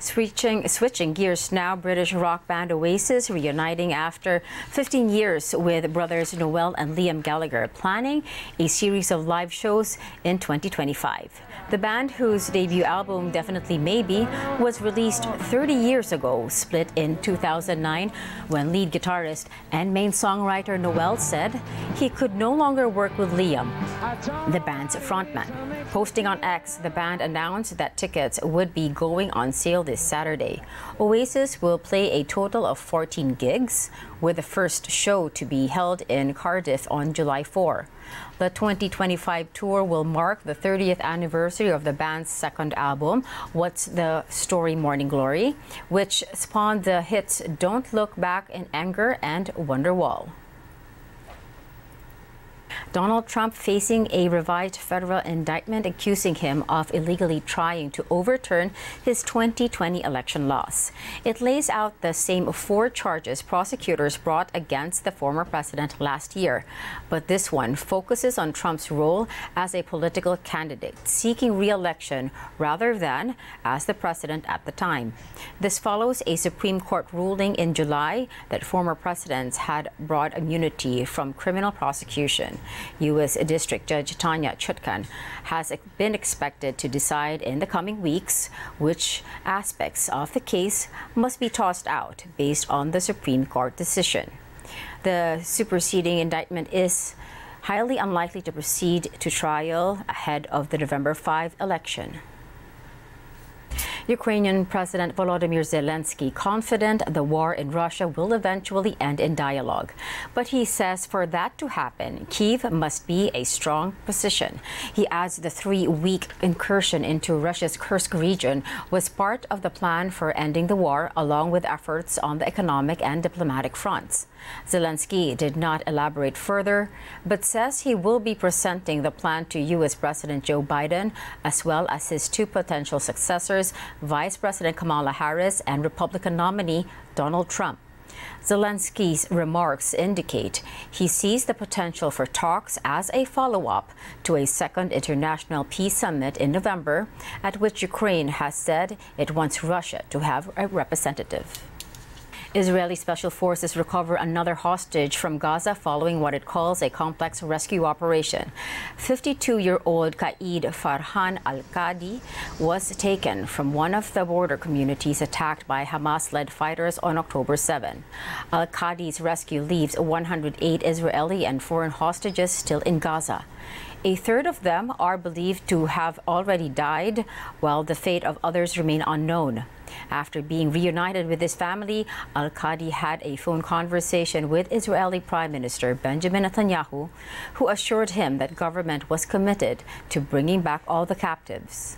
Switching, switching gears now, British rock band Oasis reuniting after 15 years with brothers Noel and Liam Gallagher, planning a series of live shows in 2025. The band, whose debut album Definitely Maybe was released 30 years ago, split in 2009 when lead guitarist and main songwriter Noel said he could no longer work with Liam, the band's frontman. Posting on X, the band announced that tickets would be going on sale this Saturday. Oasis will play a total of 14 gigs, with the first show to be held in Cardiff on July 4. The 2025 tour will mark the 30th anniversary of the band's second album, What's the Story Morning Glory, which spawned the hits Don't Look Back in Anger and Wonderwall. Donald Trump facing a revised federal indictment accusing him of illegally trying to overturn his 2020 election loss. It lays out the same four charges prosecutors brought against the former president last year, but this one focuses on Trump's role as a political candidate seeking re-election rather than as the president at the time. This follows a Supreme Court ruling in July that former presidents had broad immunity from criminal prosecution. U.S. District Judge Tanya Chutkan has been expected to decide in the coming weeks which aspects of the case must be tossed out based on the Supreme Court decision. The superseding indictment is highly unlikely to proceed to trial ahead of the November 5 election. Ukrainian President Volodymyr Zelensky confident the war in Russia will eventually end in dialogue. But he says for that to happen, Kiev must be a strong position. He adds the three-week incursion into Russia's Kursk region was part of the plan for ending the war, along with efforts on the economic and diplomatic fronts. Zelensky did not elaborate further, but says he will be presenting the plan to U.S. President Joe Biden, as well as his two potential successors, Vice President Kamala Harris and Republican nominee Donald Trump. Zelensky's remarks indicate he sees the potential for talks as a follow-up to a second international peace summit in November, at which Ukraine has said it wants Russia to have a representative. Israeli special forces recover another hostage from Gaza following what it calls a complex rescue operation. 52-year-old Qaid Farhan al-Qadi was taken from one of the border communities attacked by Hamas-led fighters on October 7. Al-Qadi's rescue leaves 108 Israeli and foreign hostages still in Gaza. A third of them are believed to have already died, while the fate of others remain unknown. After being reunited with his family, Al Qadi had a phone conversation with Israeli Prime Minister Benjamin Netanyahu, who assured him that government was committed to bringing back all the captives.